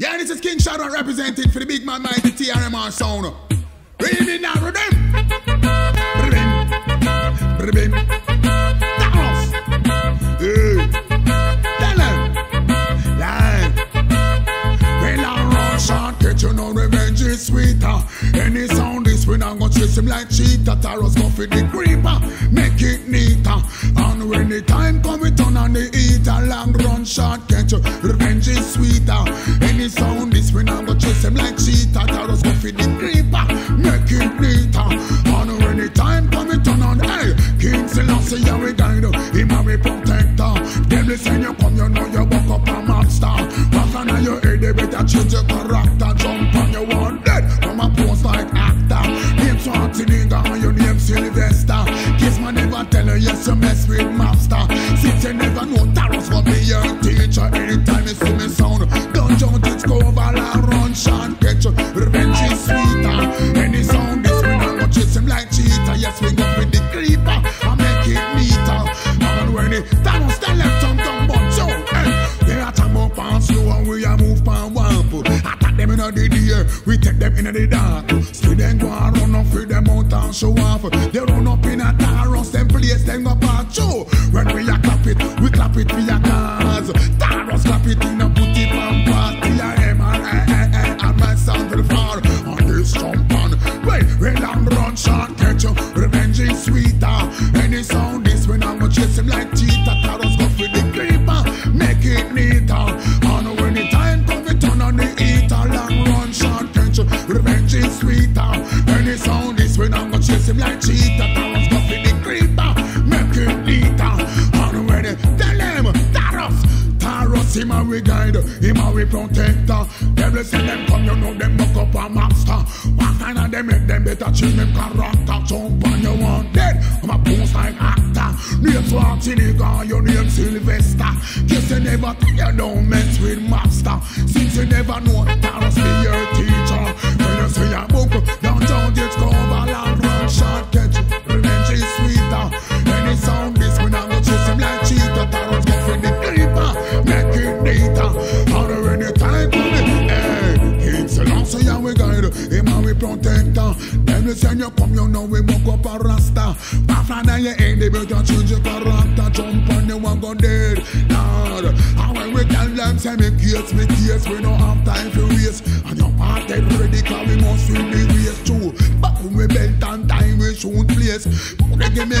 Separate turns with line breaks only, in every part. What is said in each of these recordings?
Yeah, this is King Shadrock representing for the big man mighty TRMR sound. Read it now, rhythm. Rhythm. Rhythm. Dallas. Hey. Tell them. Line. Well, I run short, get you know revenge is sweeter. Any sound chase him like cheetah. Tarrus go for the creeper, make it neater. And when the time come, we turn on the eater. Long run short, get you revenge is sweeter. Any sound this when I'm gonna chase him like cheetah. Tarrus go for the creeper, make it neater. And when the time come, we turn on hey, King Selassie, yeah, we guide him and we protector. Devil send you come, you know you walk up a monster. Walk on your head, they better change your character. to mess with me. Them in the day, we take them in the dark. See them go and run up with them out and show off. They run up in a Tarrus, them place them go part show. When we a clap it, we clap it for your cars. Tarrus clap it in a put Is sweeter. Any sound this when I'm chase him like cheetah. Tarrus go for the creeper, make it neater. And when the tell them, Tarrus. Tarrus, him a we guide, him a we protector. Devil say them come, you know them look up a master. What kind of them make them better change them character? Jump on you one dead, I'm a post like actor. Name Schwarzenegger, your name Sylvester. Guess you never think you don't mess with master. Since you never know Tarrus be your We guide him and we protector. Them they send you come, you know we walk up a rasta. Back on your head, they better change your character. Jump on the one go dead, Lord. And when we tell them, say me case, me case, we don't have time for waste. And your heart dead ready, cause we must win the race too. But when we belt and time, we shoot place. They give me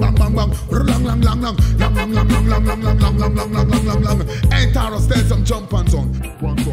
bang bang bang bang bang bang lang lang lang lang lang lang lang lang lang lang lang lang lang lang lang lang lang Hey Tarrus, there's some jump on son. One, one.